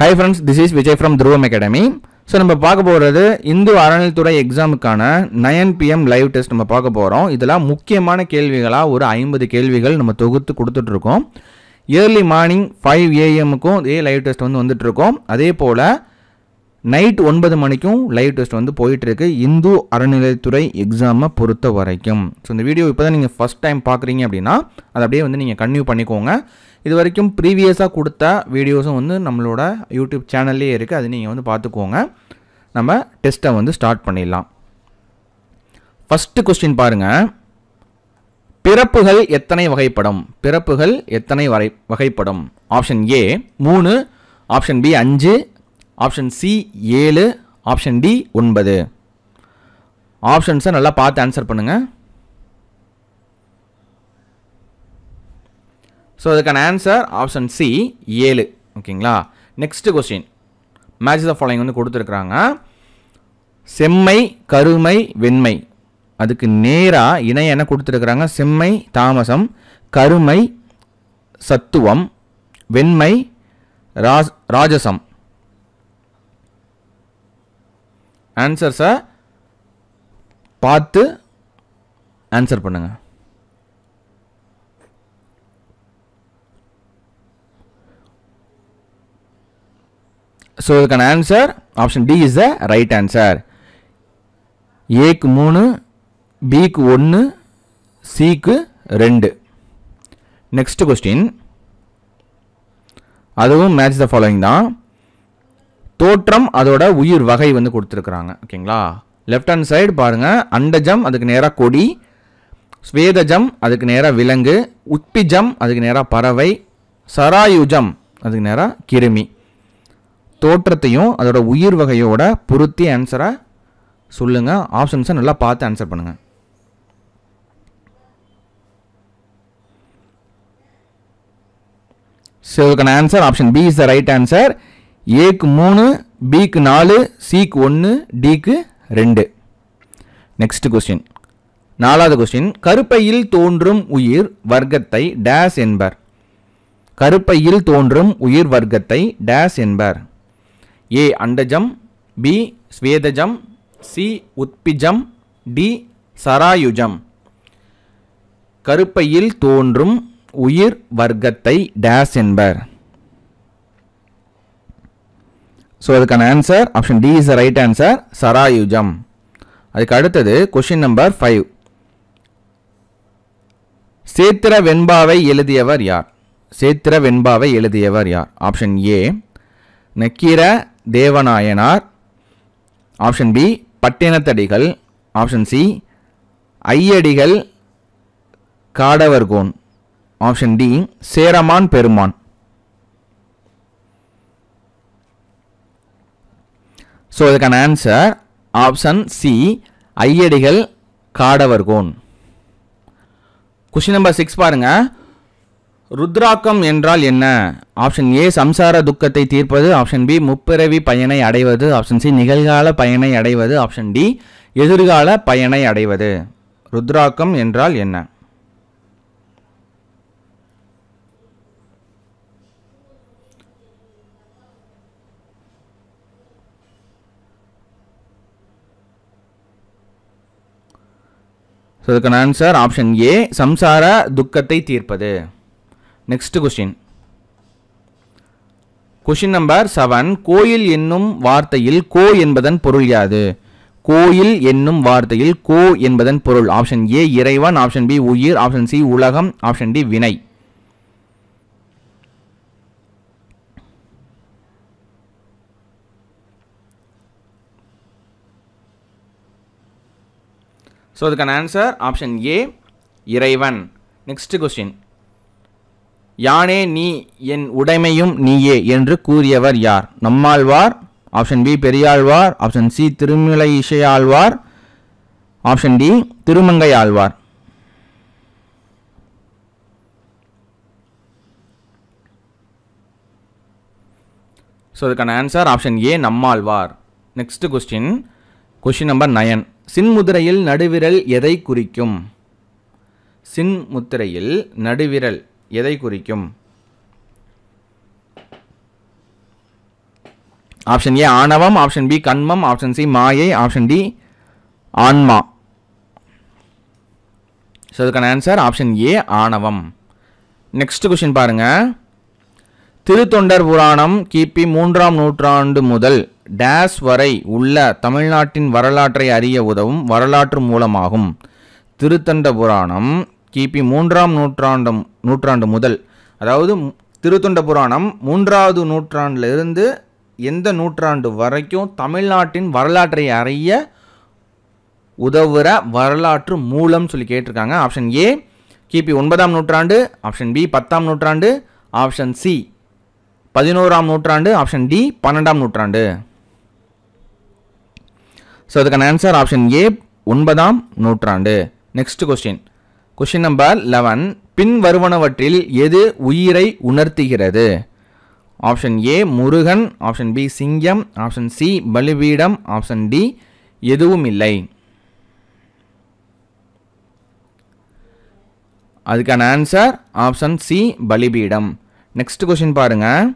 Hi friends this is Vijay from Dhruvam academy so நம்ம பார்க்க போகிறது இந்து அறநிலைத்துறை எக்ஸாமுக்கான நயன் பிஎம் லைவ் டெஸ்ட் நம்ம பார்க்க போகிறோம் இதெல்லாம் முக்கியமான கேள்விகளாக ஒரு ஐம்பது கேள்விகள் நம்ம தொகுத்து கொடுத்துட்ருக்கோம் ஏர்லி மார்னிங் ஃபைவ் ஏஎம்முக்கும் இதே லைவ் டெஸ்ட் வந்து வந்துட்ருக்கோம் அதே போல் நைட் ஒன்பது மணிக்கும் லைவ் டெஸ்ட் வந்து போயிட்டுருக்கு இந்து அறநிலைத்துறை எக்ஸாமை பொறுத்த வரைக்கும். ஸோ இந்த வீடியோ இப்போ தான் நீங்கள் ஃபஸ்ட் டைம் பார்க்குறீங்க அப்படின்னா அதை அப்படியே வந்து நீங்கள் கன்டினியூ பண்ணிக்கோங்க. இது வரைக்கும் ப்ரீவியஸாக கொடுத்த வீடியோஸும் வந்து நம்மளோட யூடியூப் சேனல்லே இருக்குது அது நீங்கள் வந்து பார்த்துக்கோங்க. நம்ம டெஸ்ட்டை வந்து ஸ்டார்ட் பண்ணிடலாம். ஃபஸ்ட்டு கொஸ்டின் பாருங்கள் பிறப்புகள் எத்தனை வகைப்படும்? பிறப்புகள் எத்தனை வரை வகைப்படும்? ஆப்ஷன் ஏ மூணு ஆப்ஷன் பி அஞ்சு ஆப்ஷன் சி ஏழு ஆப்ஷன் டி ஒன்பது. ஆப்ஷன்ஸை நல்லா பார்த்து ஆன்சர் பண்ணுங்கள் ஸோ அதுக்கான ஆன்சர் ஆப்ஷன் சி ஏழு. ஓகேங்களா? Next question match the following வந்து கொடுத்துருக்குறாங்க. செம்மை கருமை வெண்மை. அதுக்கு நேராக இணை என்ன கொடுத்துருக்குறாங்க? செம்மை தாமசம் கருமை சத்துவம் வெண்மை ராஸ் ராஜசம். ஆன்சர்ஸை பார்த்து ஆன்சர் பண்ணுங்கள் ஸோ இதுக்கான answer option D is the right answer ஏக்கு மூணு பிக்கு ஒன்று சிக்கு ரெண்டு. நெக்ஸ்ட் கொஸ்டின் அதுவும் மேட்ச் த ஃபாலோயிங் தான். தோற்றம் அதோட உயிர் வகை வந்து கொடுத்துருக்குறாங்க. ஓகேங்களா? லெஃப்ட் ஹேண்ட் சைடு பாருங்கள் அண்டஜம் அதுக்கு நேராக கொடி. ஸ்வேதஜம் அதுக்கு நேராக விலங்கு. உட்பிஜம் அதுக்கு நேராக பறவை. சராயுஜம் அதுக்கு நேராக கிருமி. தோற்றத்தையும் அதோட உயிர் வகையோட பொருத்தி ஆன்சரை சொல்லுங்கள் ஆப்ஷன்ஸை நல்லா பார்த்து ஆன்சர் பண்ணுங்கள் ஸோ இதுக்கான answer option B is the right answer ஏக்கு மூணு பிக்கு நாலு சிக்கு ஒன்று டிக்கு ரெண்டு. நெக்ஸ்ட் கொஸ்டின் நாலாவது கொஸ்டின் கருப்பையில் தோன்றும் உயிர் வர்க்கத்தை டேஸ் என்பர். கருப்பையில் தோன்றும் உயிர் வர்க்கத்தை டேஸ் என்பர். ஏ அண்டஜம் பி ஸ்வேதஜம் சி உத்பிஜம் டி சராயுஜம். கருப்பையில் தோன்றும் உயிர் வர்க்கத்தை டேஸ் என்பர். ஸோ அதுக்கான answer option D is the right answer சராயுஜம். அதுக்கு அடுத்தது கொஷின் நம்பர் ஃபைவ் சேத்திர வெண்பாவை எழுதியவர் யார்? சேத்திர வெண்பாவை எழுதியவர் யார்? Option A Nakkeera Devanayanar option B Pattinathadigal option C Aiyadigal Kadavarkon option D Cheraman Peruman. So இதுக்கான answer option C Aiyadigal Kadavarkon. Question number six பாருங்க. ருத்ராக்கம் என்றால் என்ன? ஆப்ஷன் ஏ சம்சார துக்கத்தை தீர்ப்பது. ஆப்ஷன் பி முப்பிறவி பயனை அடைவது. ஆப்ஷன் சி நிகழ்கால பயனை அடைவது. ஆப்ஷன் டி எதிர்கால பயனை அடைவது. ருத்ராக்கம் என்றால் என்ன? ஸோ இதுக்கான ஆன்சர் ஆப்ஷன் ஏ சம்சார துக்கத்தை தீர்ப்பது. Next question question number seven கோயில் என்னும் வார்த்தையில் கோ என்பதன் பொருள் யாது? கோயில் என்னும் வார்த்தையில் கோ என்பதன் பொருள். ஆப்ஷன் ஏ இறைவன். ஆப்ஷன் பி உயிர். ஆப்ஷன் சி உலகம். ஆப்ஷன் டி வினை. ஸோ அதுக்கான ஆன்சர் ஆப்ஷன் ஏ இறைவன். நெக்ஸ்ட் கொஸ்டின் யானே நீ என் உடைமையும் நீயே என்று கூறியவர் யார்? Nammalvar option B Periyalvar option C Thirumalai Isaiyalvar option D Thirumangai Alvar so அதுக்கான answer option A Nammalvar. Next question question number nine சின்முதிரையில் நடுவிரல் எதை குறிக்கும்? சின்முத்திரையில் நடுவிரல் எதை குறிக்கும்? ஆப்ஷன் ஏ ஆணவம். ஆப்ஷன் பி கண்மம். ஆப்ஷன் சி மாயை. ஆப்ஷன் டி ஆன்மா. ஸோ அதுக்கான ஆன்சர் ஆப்ஷன் ஏ ஆணவம். நெக்ஸ்ட் கொஷின் பாருங்க. திருத்தொண்டர் புராணம் கிபி மூன்றாம் நூற்றாண்டு முதல் டேஸ் வரை உள்ள தமிழ்நாட்டின் வரலாற்றை அறிய உதவும் வரலாற்று மூலமாகும். திருத்தண்ட புராணம் கிபி மூன்றாம் நூற்றாண்டு நூற்றாண்டு முதல் அதாவது திருத்தொண்ட புராணம் மூன்றாவது நூற்றாண்டிலிருந்து எந்த நூற்றாண்டு வரைக்கும் தமிழ்நாட்டின் வரலாற்றை அறிய உதவுகிற வரலாற்று மூலம் சொல்லி கேட்டிருக்காங்க. ஆப்ஷன் ஏ கிபி ஒன்பதாம் நூற்றாண்டு ஆப்ஷன் பி பத்தாம் நூற்றாண்டு ஆப்ஷன் சி பதினோராம் நூற்றாண்டு ஆப்ஷன் டி பன்னெண்டாம் நூற்றாண்டு. ஸோ அதுக்கான ஆன்சர் ஆப்ஷன் ஏ ஒன்பதாம் நூற்றாண்டு. Next question question number eleven பின் வருவனவற்றில் எது உயிரை உணர்த்துகிறது? Option A Murugan. Option B சிங்கம். ஆப்ஷன் சி பலிபீடம். ஆப்ஷன் டி எதுவும் இல்லை. அதுக்கான ஆன்சர் ஆப்ஷன் சி பலிபீடம். நெக்ஸ்ட் கொஷின் பாருங்க.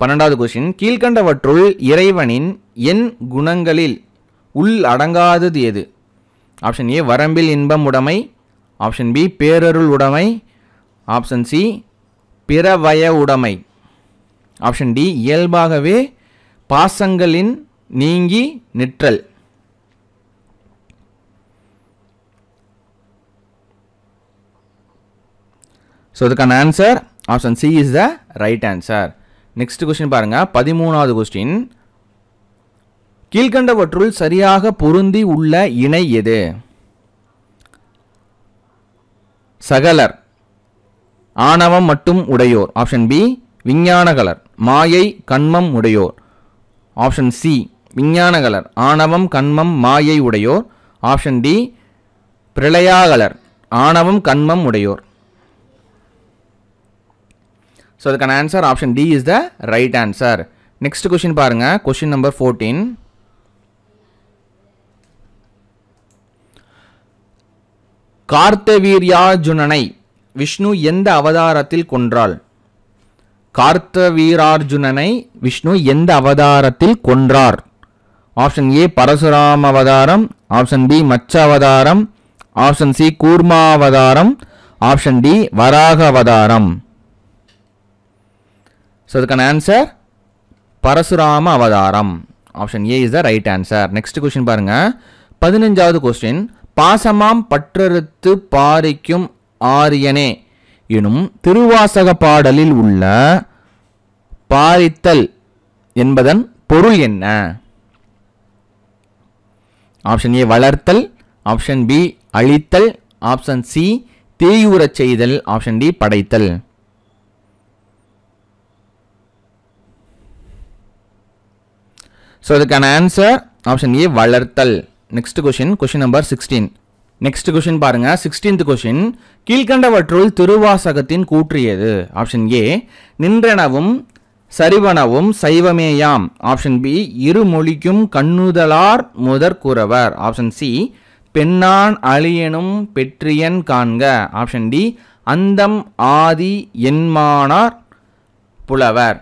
பன்னெண்டாவது கொஷின் கீழ்கண்டவற்றுள் இறைவனின் என் குணங்களில் உள் அடங்காதது எது? ஆப்ஷன் ஏ வரம்பில் இன்பம் உடைமை. ஆப்ஷன் பி பேரருள் உடைமை. ஆப்ஷன் சி பிறவய உடைமை. ஆப்ஷன் டி இயல்பாகவே பாசங்களின் நீங்கி நிற்றல். ஸோ இதுக்கான answer option C is the right answer next question பாருங்கள் பதிமூணாவது கொஸ்டின் கீழ்கண்டவற்றுள் சரியாக பொருந்தி உள்ள இணை எது? சகலர் ஆணவம் மட்டும் உடையோர். ஆப்ஷன் பி விஞ்ஞானகலர் மாயை கண்மம் உடையோர். ஆப்ஷன் சி விஞ்ஞானகலர் ஆணவம் கண்மம் மாயை உடையோர். ஆப்ஷன் டி பிரளயாகலர் ஆணவம் கண்மம் உடையோர். ஸோ அதுக்கான answer option D is the right answer next question பாருங்கள் கொஷின் நம்பர் ஃபோர்டீன் கார்த்தவீர்யார்ஜுனனை விஷ்ணு எந்த அவதாரத்தில் கொன்றாள்? கார்த்தவீரார்ஜுனனை விஷ்ணு எந்த அவதாரத்தில் கொன்றார்? ஆப்ஷன் ஏ பரசுராம் அவதாரம். ஆப்ஷன் பி மச்ச அவதாரம். ஆப்ஷன் சி கூர்மா அவதாரம். ஆப்ஷன் டி வராக அவதாரம். ஸோ அதுக்கான ஆன்சர் பரசுராம அவதாரம். Option A is the right answer next question பாருங்கள் பதினஞ்சாவது கொஸ்டின் பாசமாம் பற்றறுத்து பாரிக்கும் ஆரியனே. எனும் திருவாசக பாடலில் உள்ள பாரித்தல் என்பதன் பொருள் என்ன? ஆப்ஷன் ஏ வளர்த்தல் ஆப்ஷன் பி அழித்தல் ஆப்ஷன் சி தேயுறச் செய்தல் ஆப்ஷன் டி படைத்தல். ஸோ அதுக்கான ஆன்சர் ஆப்ஷன் ஏ வளர்த்தல். Next question question number sixteen next question பாருங்க. சிக்ஸ்டீன்த் கொஷின் கீழ்கண்டவற்றுள் திருவாசகத்தின் கூற்றியது ஆப்ஷன் ஏ நின்றனவும் சரிவனவும் சைவமேயாம். ஆப்ஷன் பி இருமொழிக்கும் கண்ணுதலார் முதற் கூறவர் ஆப்ஷன் சி பெண்ணான் அழியனும் பெற்றியன் காண்க. ஆப்ஷன் டி அந்தம் ஆதி என்மானார் புலவர்.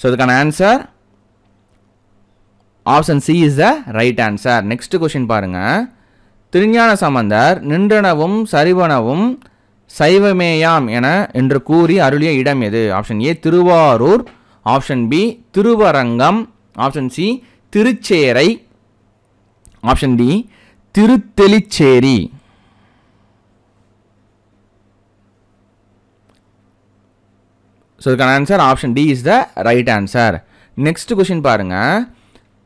ஸோ இதுக்கான answer option C is the right answer next question பாருங்கள் திருஞான சம்பந்தர் நின்றனவும் சரிவனவும் சைவமேயாம் என என்று கூறி அருளிய இடம் எது? Option A Thiruvarur. Option B Thiruvarangam. Option C Thirucherai. Option D Thiruthelicheri. So இதுக்கான answer option D is the right answer next question பாருங்கள்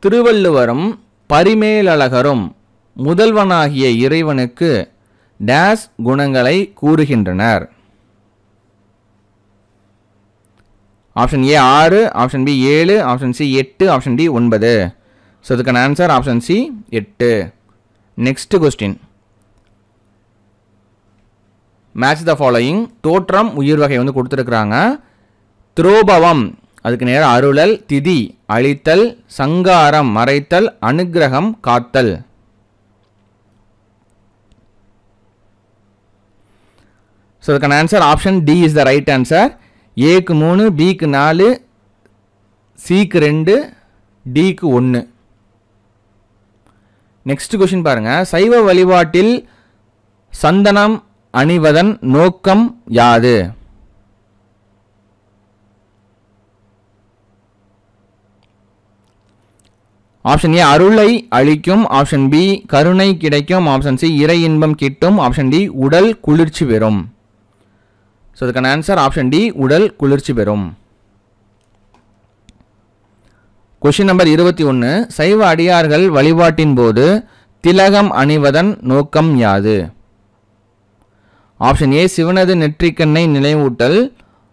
திருவள்ளுவரும் பரிமேலழகரும் முதல்வனாகிய இறைவனுக்கு டேஸ் குணங்களை கூறுகின்றனர். ஆப்ஷன் ஏ ஆறு ஆப்ஷன் பி ஏழு ஆப்ஷன் சி எட்டு ஆப்ஷன் டி ஒன்பது. ஸோ இதுக்கான ஆன்சர் ஆப்ஷன் சி எட்டு. Next question match the following தோற்றம் உயிர் வகை வந்து கொடுத்துருக்குறாங்க. துரோபவம். அதுக்கு நேரம் அருளல் திதி அழித்தல் சங்காரம் மறைத்தல் அனுக்கிரகம் காத்தல். ஸோ அதுக்கான answer option D is the right answer ஏக்கு மூணு பிக்கு நாலு சிக்கு ரெண்டு டிக்கு ஒன்று நெக்ஸ்ட் கொஷின் பாருங்கள் சைவ வழிபாட்டில் சந்தனம் அணிவதன் நோக்கம் யாது? ஆப்ஷன் ஏ அருளை அளிக்கும். ஆப்ஷன் பி கருணை கிடைக்கும். ஆப்ஷன் சி இறை இன்பம் கிட்டும். ஆப்ஷன் டி உடல் குளிர்ச்சி பெறும். ஸோ இதுக்கான ஆன்சர் ஆப்ஷன் டி உடல் குளிர்ச்சி பெறும். கொஷின் நம்பர் இருபத்தி ஒன்று சைவ அடியார்கள் வழிபாட்டின் போது திலகம் அணிவதன் நோக்கம் யாது? ஆப்ஷன் ஏ சிவனது நெற்றிக்கண்ணை நினைவூட்டல்.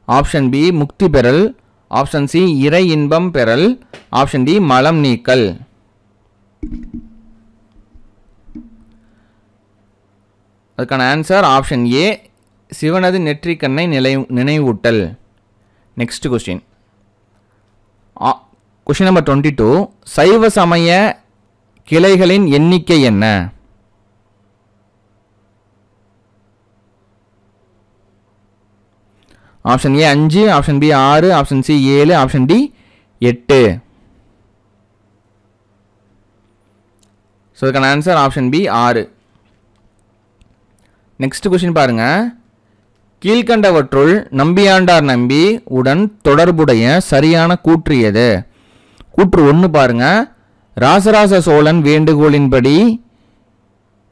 ஆப்ஷன் பி முக்தி பெறல். ஆப்ஷன் சி இறை இன்பம் பெறல். ஆப்ஷன் டி மலம் நீக்கல். அதுக்கான ஆன்சர் ஆப்ஷன் ஏ சிவனது நெற்றிக்கண்ணை நிலை நினைவூட்டல். Next question question number twenty two சைவ சமய கிளைகளின் எண்ணிக்கை என்ன? ஆப்ஷன் ஏ அஞ்சு ஆப்ஷன் பி ஆறு ஆப்ஷன் சி ஏழு ஆப்ஷன் டி எட்டு. ஸோ இதுக்கான ஆன்சர் ஆப்ஷன் பி ஆறு. நெக்ஸ்ட் கொஸ்டின் பாருங்க. கீழ்கண்டவற்றுள் நம்பியாண்டார் நம்பி உடன் தொடர்புடைய சரியான கூற்று எது? கூற்று ஒன்று பாருங்க. ராசராச சோழன் வேண்டுகோளின்படி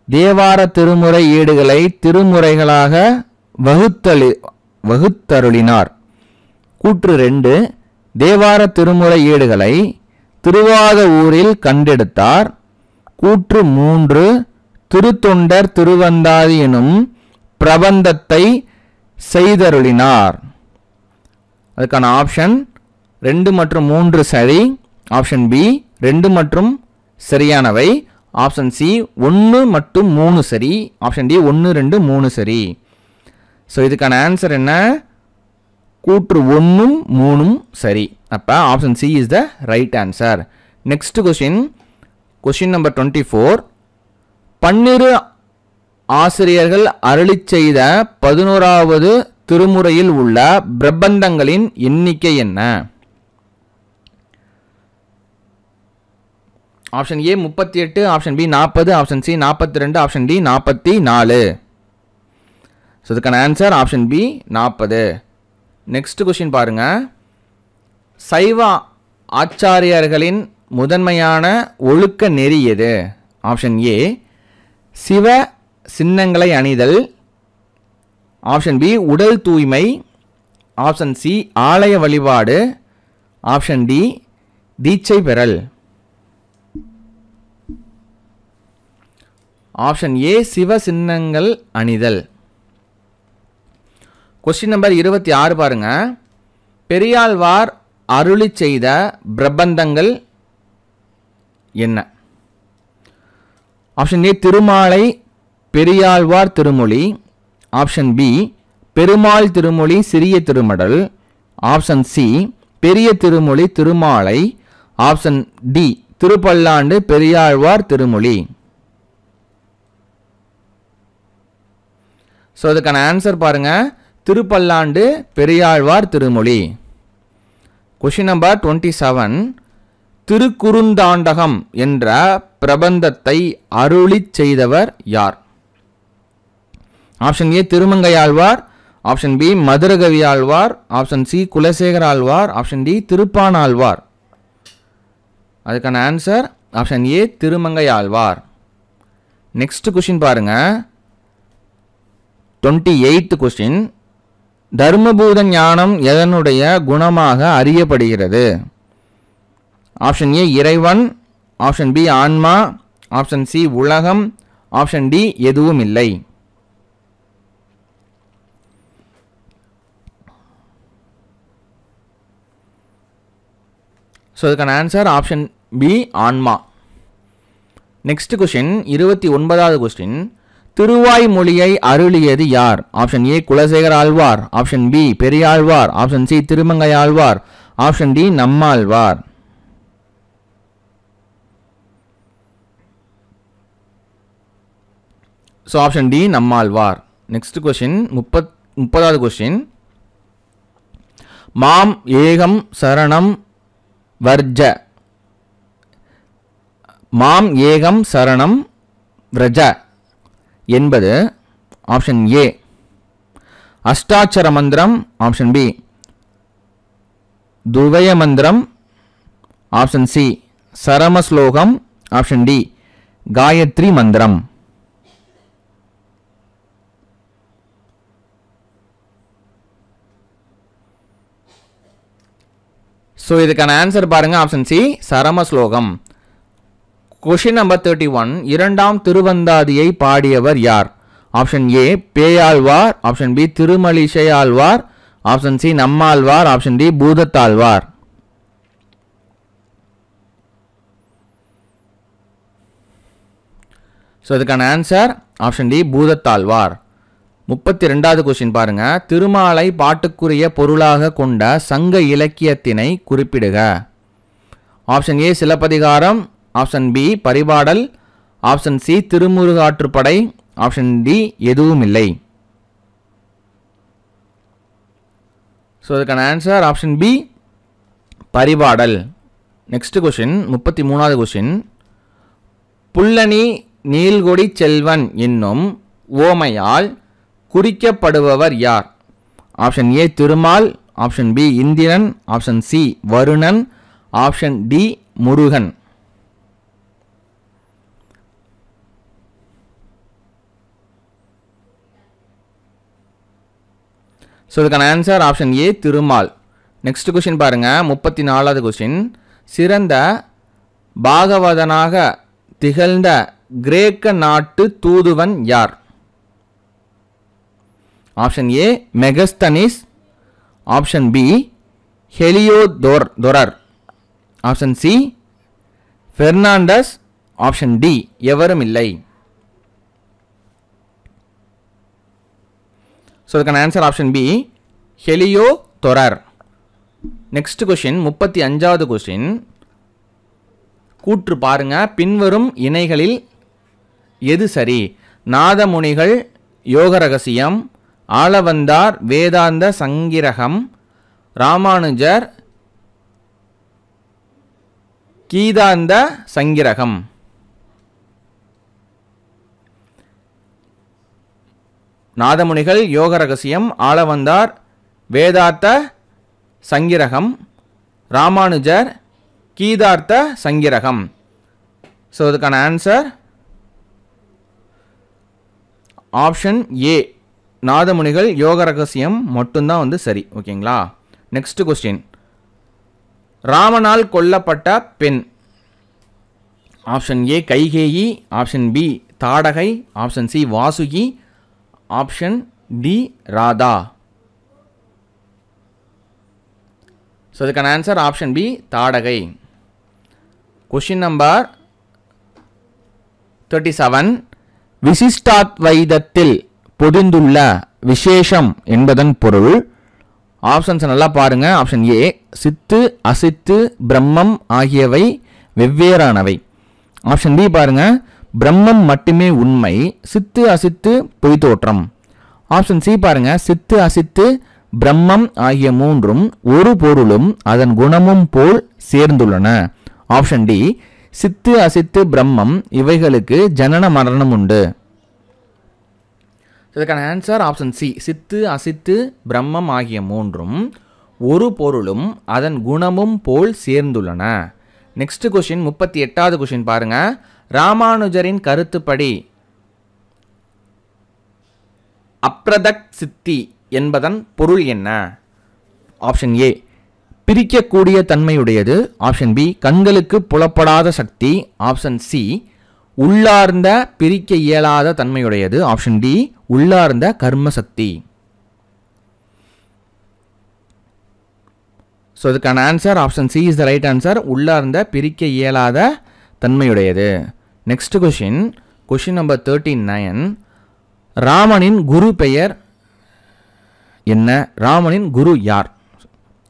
தேவார திருமுறை ஏடுகளை திருமுறைகளாக வகுத்தளி வகுத்தருளினார். கூற்று ரெண்டு தேவார திருமுறை ஏடுகளை திருவாத ஊரில் கண்டெடுத்தார். கூற்று மூன்று திருத்தொண்டர் திருவந்தாதி எனும் பிரபந்தத்தை செய்தருளினார். அதுக்கான ஆப்ஷன் ரெண்டு மற்றும் மூன்று சரி. ஆப்ஷன் பி ரெண்டு மற்றும் சரியானவை. ஆப்ஷன் சி ஒன்று மற்றும் மூணு சரி. ஆப்ஷன் டி ஒன்று ரெண்டு மூணு சரி. ஸோ இதுக்கான ஆன்சர் என்ன? கூற்று ஒன்றும் மூணும் சரி. அப்போ option C is the right answer next question question number twenty four பன்னிரு ஆசிரியர்கள் அருளி செய்த பதினோராவது திருமுறையில் உள்ள பிரபந்தங்களின் எண்ணிக்கை என்ன? ஆப்ஷன் ஏ முப்பத்தி எட்டு ஆப்ஷன் பி நாற்பது ஆப்ஷன் சி நாற்பத்தி ரெண்டு ஆப்ஷன் டி நாற்பத்தி நாலு. ஸோ இதுக்கான ஆன்சர் ஆப்ஷன் பி நாற்பது நெக்ஸ்ட் கொஷின் பாருங்கள் சைவ ஆச்சாரியர்களின் முதன்மையான ஒழுக்க நெறி எது? ஆப்ஷன் ஏ சிவ சின்னங்களை அணிதல். ஆப்ஷன் பி உடல் தூய்மை. ஆப்ஷன் சி ஆலய வழிபாடு. ஆப்ஷன் டி தீட்சை பெறல். ஆப்ஷன் ஏ சிவ சின்னங்கள் அணிதல். கொஸ்டின் நம்பர் இருபத்தி ஆறு பாருங்க. பெரியாழ்வார் அருளி செய்த பிரபந்தங்கள் என்ன? Option A Thirumalai Periyalvar Thirumozhi. Option B Perumal Thirumozhi Siriya Thirumadal. Option C Periya Thirumozhi Thirumalai. Option D Thiruppallandu Periyalvar Thirumozhi. So அதுக்கான ஆன்சர் பாருங்கள் Thiruppallandu Periyalvar Thirumozhi. Question number twenty seven Thirukkurunthandagam என்ற பிரபந்தத்தை அருளிச் செய்தவர் யார்? Option A Thirumangaiyalvar. Option B Madhurakavi Alvar option C Kulasekar Alvar option D Thiruppanalvar. அதுக்கான answer option A Thirumangai Alvar next question பாருங்க. Twenty eighth question தர்மபூத ஞானம் எதனுடைய குணமாக அறியப்படுகிறது? ஆப்ஷன் ஏ இறைவன். ஆப்ஷன் பி ஆன்மா. ஆப்ஷன் சி உலகம். ஆப்ஷன் டி எதுவும் இல்லை. ஸோ அதுக்கான ஆன்சர் ஆப்ஷன் பி ஆன்மா. நெக்ஸ்ட் கொஸ்டின் இருபத்தி ஒன்பதாவது கொஸ்டின் திருவாய் மொழியை அருளியது யார்? Option A Kulasekar Alvar. Option B Periyalvar. Option C Thirumangai Alvar. Option D Nammalvar. So option D Nammalvar. Next question முப்பத் முப்பதாவது கொஸ்டின் மாம் ஏகம் சரணம் வர்ஜ. மாம் ஏகம் சரணம் விரஜ. என்பது ஆப்ஷன் ஏ அஷ்டாட்சர மந்திரம் ஆப்ஷன் பி துவய மந்திரம் ஆப்ஷன் சி சரம ஸ்லோகம் ஆப்ஷன் டி காயத்ரி மந்திரம். ஸோ இதுக்கான ஆன்சர் பாருங்க ஆப்ஷன் சி சரம ஸ்லோகம் கொஷின் நம்பர் தேர்ட்டி ஒன் இரண்டாம் திருவந்தாதியை பாடியவர் யார்? Option A Peyalvar. Option B Thirumalisai Alvar option C Nammalvar. Option D Bhoothathalvar. So இதுக்கான ஆன்சர் ஆப்ஷன் டி பூதத்தாழ்வார். முப்பத்தி ரெண்டாவது கொஸ்டின் பாருங்க. திருமாலை பாட்டுக்குரிய பொருளாக கொண்ட சங்க இலக்கியத்தினை குறிப்பிடுக. Option A Silappatikaram. Option B Paripadal. Option C Thirumurugatruppadai. Option D எதுவும் இல்லை ஸோ அதுக்கான answer option B Paripadal. Next question முப்பத்தி மூணாவது கொஷின் புல்லணி நீல்கொடி செல்வன் என்னும் ஓமையால் குறிக்கப்படுபவர் யார்? Option A Thirumal. Option B Indiran. Option C Varunan. Option D Murugan. So இதுக்கான answer option A Thirumal. Next question பாருங்கள் முப்பத்தி நாலாவது கொஷின் சிறந்த பாகவதனாக திகழ்ந்த கிரேக்க நாட்டு தூதுவன் யார்? Option A Megasthenes. Option B Heliodorus. Option C Fernandes option D எவரும் இல்லை. ஸோ அதுக்கான answer option B Heliodorus next question முப்பத்தி அஞ்சாவது கொஷின் கூற்று பாருங்க பின்வரும் இணைகளில் எது சரி? நாதமுனிகள் யோக ரகசியம் ஆளவந்தார் வேதாந்த சங்கிரகம் ராமானுஜர் கீதாந்த சங்கிரகம். நாதமுனிகள் யோக ரகசியம் ஆளவந்தார் வேதார்த்த சங்கிரகம் ராமானுஜர் கீதார்த்த சங்கிரகம். ஸோ இதுக்கான answer option A Nathamunigal Yoga Rahasyam மட்டும்தான் வந்து சரி ஓகேங்களா? நெக்ஸ்ட் கொஸ்டின் ராமனால் கொல்லப்பட்ட பெண். Option A Kaikeyi. Option B Tadagai. Option C Vasuki. Option D Radha. So இதுக்கான answer option B Tadagai. Question number thirty seven விசிஷ்டாத்வைதத்தில் பொதிந்துள்ள விசேஷம் என்பதன் பொருள். ஆப்ஷன்ஸ் நல்லா பாருங்கள் ஆப்ஷன் ஏ சித்து அசித்து பிரம்மம் ஆகியவை வெவ்வேறானவை. ஆப்ஷன் பி பாருங்கள் பிரம்மம் மட்டுமே உண்மை சித்து அசித்து பொய் தோற்றம். ஆப்ஷன் சி பாருங்க. சித்து அசித்து பிரம்மம் ஆகிய மூன்றும் ஒரு பொருளும் அதன் குணமும் போல் சேர்ந்துள்ளன. ஆப்ஷன் டி சித்து அசித்து பிரம்மம் இவைகளுக்கு ஜனன மரணம் உண்டு. இதற்கான ஆன்சர் ஆப்ஷன் சி சித்து அசித்து பிரம்மம் ஆகிய மூன்றும் ஒரு பொருளும் அதன் குணமும் போல் சேர்ந்துள்ளன. நெக்ஸ்ட் கொஷின் முப்பத்தி எட்டாவது கொஷின் பாருங்கள் ராமானுஜரின் கருத்துப்படி அப்ரதக் சித்தி என்பதன் பொருள் என்ன? ஆப்ஷன் ஏ பிரிக்கக்கூடிய தன்மையுடையது. ஆப்ஷன் பி கண்களுக்கு புலப்படாத சக்தி. ஆப்ஷன் சி உள்ளார்ந்த பிரிக்க இயலாத தன்மையுடையது. ஆப்ஷன் டி உள்ளார்ந்த கர்ம சக்தி. ஸோ இதுக்கான answer option C is the right answer உள்ளார்ந்த பிரிக்க இயலாத தன்மையுடையது. Next question question number thirty nine ராமனின் குரு பெயர் என்ன? ராமனின் குரு யார்?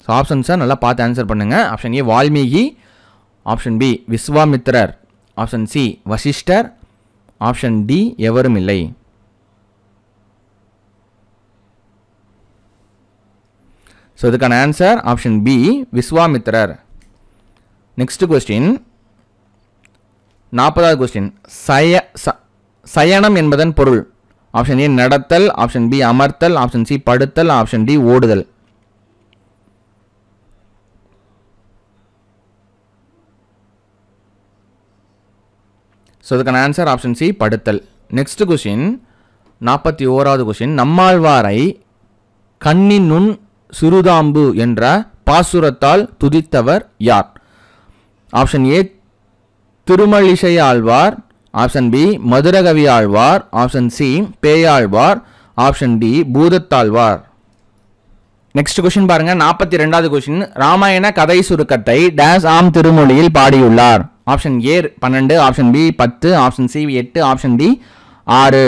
ஸோ ஆப்ஷன்ஸை நல்லா பார்த்து ஆன்சர் பண்ணுங்கள் option A Valmiki. Option B Vishwamitrar option C Vasishtar. Option D எவரும் இல்லை ஸோ இதுக்கான answer option B Vishwamitrar next question நாற்பதாவது கொஸ்டின் சய ச- சயனம் என்பதன் பொருள். ஆப்ஷன் ஏ நடத்தல். ஆப்ஷன் பி அமர்த்தல். ஆப்ஷன் சி படுத்தல். ஆப்ஷன் டி ஓடுதல். ஸோ இதுக்கான ஆன்சர் ஆப்ஷன் சி படுத்தல். நெக்ஸ்ட் கொஷின் நாற்பத்தி ஓராவது கொஷின் நம்மாழ்வாரை கண்ணினுன் சிறுதாம்பு என்ற பாசுரத்தால் துதித்தவர் யார்? Option A Thirumalisai Alvar option B Madhurakavi Alvar option C Peyalvar option D Boothathalvar. Next question பாருங்க நாற்பத்தி ரெண்டாவது கொஸ்டின் ராமாயண கதை சுருக்கத்தை டேஸ் ஆம் திருமொழியில் பாடியுள்ளார். ஆப்ஷன் ஏ பன்னெண்டு ஆப்ஷன் பி பத்து ஆப்ஷன் சி எட்டு ஆப்ஷன் டி ஆறு.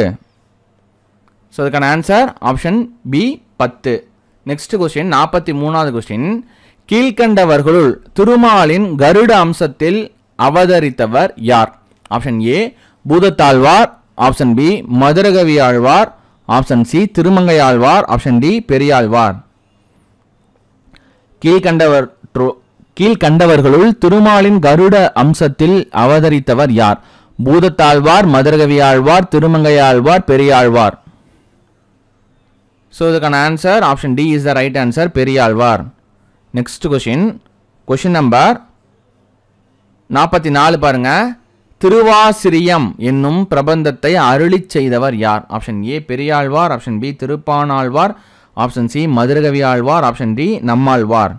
ஸோ அதுக்கான ஆன்சர் ஆப்ஷன் பி பத்து. நெக்ஸ்ட் கொஸ்டின் நாற்பத்தி மூணாவது கொஸ்டின் கீழ்கண்டவர்களுள் திருமாலின் கருட அம்சத்தில் அவதரித்தவர் யார்? Option A Boothathalvar. Option B Madhurakavi Alvar option C Thirumangai Alvar option D Periyalvar. கீழ்கண்டவர் கீழ்கண்டவர்களுள் திருமாலின் கருட அம்சத்தில் அவதரித்தவர் யார்? பூதத்தாழ்வார் மதுரகவி ஆழ்வார் திருமங்கை ஆழ்வார் பெரியாழ்வார். ஸோ இதுக்கான answer option D is the right answer Periyalvar. Next question question number நாற்பத்தி நாலு பாருங்க. திருவாசிரியம் என்னும் பிரபந்தத்தை அருளி செய்தவர் யார்? Option A Periyalvar. Option B Thiruppanalvar. Option C Madhurakavi Alvar option D Nammalvar.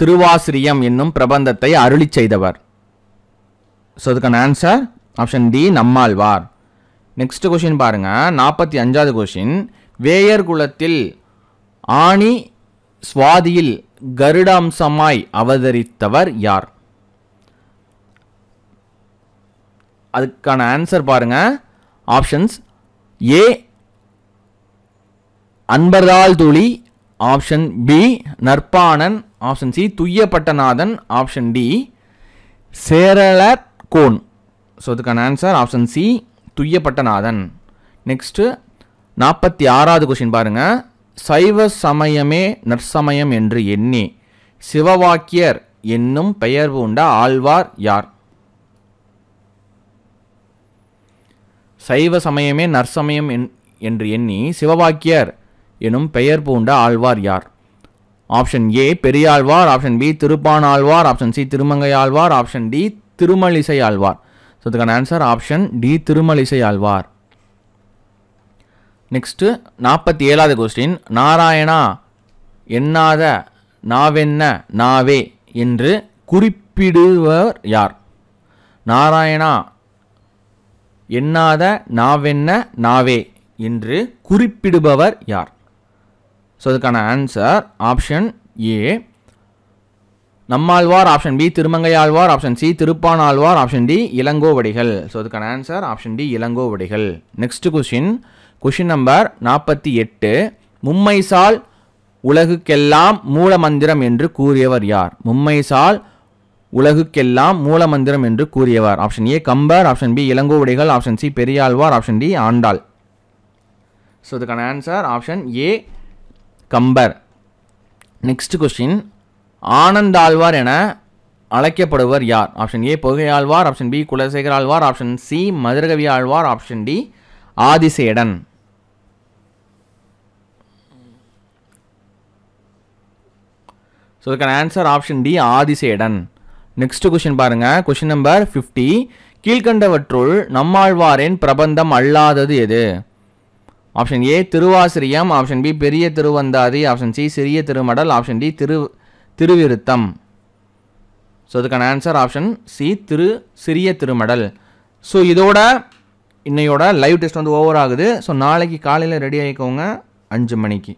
Thiruvasiriyam என்னும் பிரபந்தத்தை அருளிச் செய்தவர். ஸோ அதுக்கான answer option D Nammalvar. Next question பாருங்க. நாற்பத்தி அஞ்சாவது கொஷின் வேயர் குலத்தில் ஆணி சுவாதியில் கருடாம்சமாய் அவதரித்தவர் யார்? அதுக்கான ஆன்சர் பாருங்க. ஆப்ஷன்ஸ் ஏ அன்பர்தால் துளி option B Narpanan. Option C Thuyyappattanathan. Option D சேரலர் கோன் ஸோ அதுக்கான answer option C Thuyyappattanathan. Next நாற்பத்தி ஆறாவது கொஷின் பாருங்கள் சைவ சமயமே நற்சமயம் என்று எண்ணி சிவவாக்கியர் என்னும் பெயர் பூண்ட ஆழ்வார் யார்? சைவ சமயமே நற்சமயம் என்- என்று எண்ணி சிவவாக்கியர் எனும் பெயர் பூண்ட ஆழ்வார் யார்? Option A Periyalvar. Option B Thiruppan Alvar option C Thirumangai Alvar option D Thirumalisai Alvar so இதுக்கான answer option D Thirumalisai Alvar next நாற்பத்தி ஏழாவது கொஸ்டின் நாராயணா எண்ணாத நாவென்ன நாவே என்று குறிப்பிடுவர் யார்? நாராயணா எண்ணாத நாவென்ன நாவே என்று குறிப்பிடுபவர் யார்? ஸோ அதுக்கான answer option A Nammalvar option B Thirumangaiyalvar option C Thiruppan Alvar option D Ilangovadigal. So அதுக்கான answer option D Ilangovadigal. Next question question number நாற்பத்தி எட்டு. மும்மைசால் உலகுக்கெல்லாம் மூலமந்திரம் என்று கூறியவர் யார்? மும்மைசால் உலகுக்கெல்லாம் மூலமந்திரம் என்று கூறியவர். Option A Kambar. Option B Ilangovudaigal. Option C Periyalvar. Option D Andal. So இதுக்கான answer option A Kambar. Next question Ananthalvar என அழைக்கப்படுவர் யார்? Option A Poigaiyalvar. Option B Kulasekar Alvar option C Madhurakavi Alvar option D Adisedan. So இதுக்கான answer option D Adisedan. Next question பாருங்கள் question number fifty கீழ்கண்டவற்றுள் நம்மாழ்வாரின் பிரபந்தம் அல்லாதது எது? Option A Thiruvasiriyam. Option B Periya Thiruvandhathi. Option C சிறிய Thirumadal. Option D திரு Thiruviruttam. So அதுக்கான answer option C திரு சிறிய திருமடல். ஸோ இதோட இன்னையோட லைவ் டெஸ்ட் வந்து ஓவர் ஆகுது. ஸோ நாளைக்கு காலையில் ரெடி ஆகிக்கோங்க. அஞ்சு மணிக்கு.